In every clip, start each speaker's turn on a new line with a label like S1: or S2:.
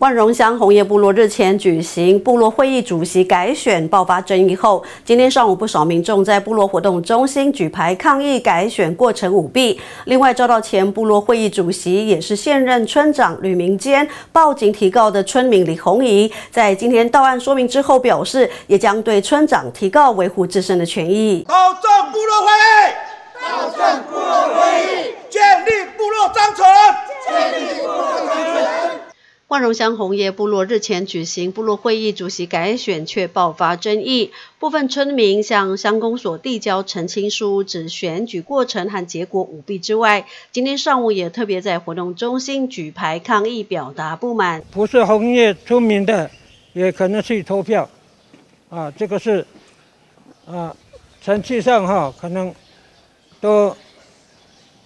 S1: 万荣乡红叶部落日前举行部落会议主席改选，爆发争议后，今天上午不少民众在部落活动中心举牌抗议改选过程舞弊。另外，遭到前部落会议主席也是现任村长吕明坚报警提告的村民李红怡，在今天到案说明之后表示，也将对村长提告，维护自身的权益。
S2: 保证部落会议，保证部落会议，建立部落章程，建立部落章
S1: 程。万荣乡红叶部落日前举行部落会议，主席改选却爆发争议。部分村民向乡公所递交澄清书，指选举过程和结果舞弊之外，今天上午也特别在活动中心举牌抗议，表达不满。
S3: 不是红叶村民的，也可能去投票。啊，这个是啊，程序上哈，可能都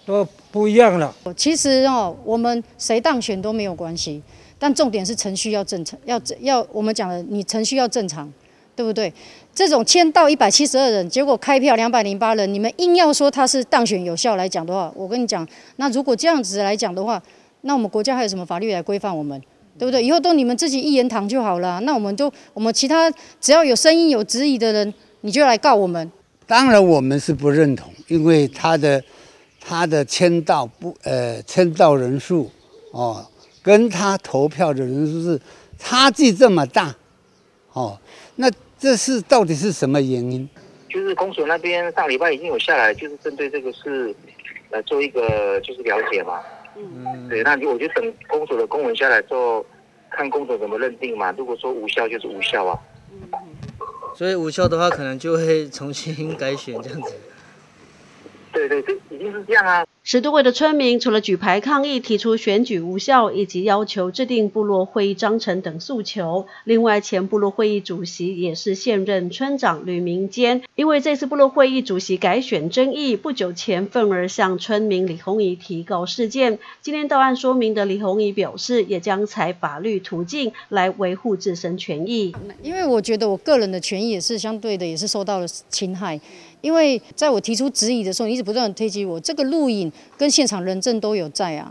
S3: 都不一样了。
S4: 其实哦，我们谁当选都没有关系。但重点是程序要正常，要要我们讲的，你程序要正常，对不对？这种签到一百七十二人，结果开票两百零八人，你们硬要说他是当选有效来讲的话，我跟你讲，那如果这样子来讲的话，那我们国家还有什么法律来规范我们，对不对？以后都你们自己一言堂就好了。那我们就我们其他只要有声音有质疑的人，你就来告我们。
S5: 当然我们是不认同，因为他的他的签到不呃签到人数哦。跟他投票的人数是差距这么大，哦，那这是到底是什么原因？
S6: 就是公所那边上礼拜已经有下来，就是针对这个事来做一个就是了解嘛。嗯，对，那就我就等公所的公文下来之后，看公所怎么认定嘛。如果说无效就是无效啊。
S7: 嗯，所以无效的话，可能就会重新改选这样子。
S6: 对对，这已经是这样啊。
S1: 十多位的村民除了举牌抗议、提出选举无效以及要求制定部落会议章程等诉求，另外前部落会议主席也是现任村长吕明坚，因为这次部落会议主席改选争议，不久前愤而向村民李红怡提告事件。今天到案说明的李红怡表示，也将采法律途径来维护自身权益。
S4: 因为我觉得我个人的权益也是相对的，也是受到了侵害。因为在我提出质疑的时候，你一直不断的推击我这个录影跟现场人证都有在啊，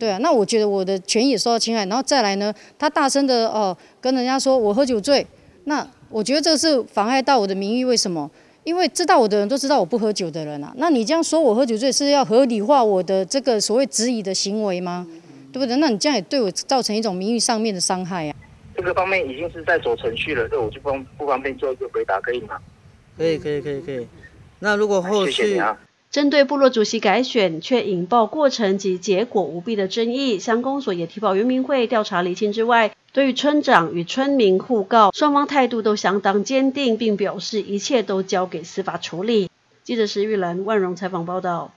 S4: 对啊，那我觉得我的权益也受到侵害，然后再来呢，他大声的哦跟人家说我喝酒醉，那我觉得这个是妨害到我的名誉，为什么？因为知道我的人都知道我不喝酒的人啊，那你这样说我喝酒醉是要合理化我的这个所谓质疑的行为吗？对不对？那你这样也对我造成一种名誉上面的伤害啊。
S6: 这个方面已经是在走程序了，这我就不不方便做一个回答，可以吗？
S7: 可以可以可以可以，那如果后续
S1: 针对部落主席改选却引爆过程及结果舞弊的争议，乡公所也提报原民会调查厘清之外，对于村长与村民互告，双方态度都相当坚定，并表示一切都交给司法处理。记者石玉兰万荣采访报道。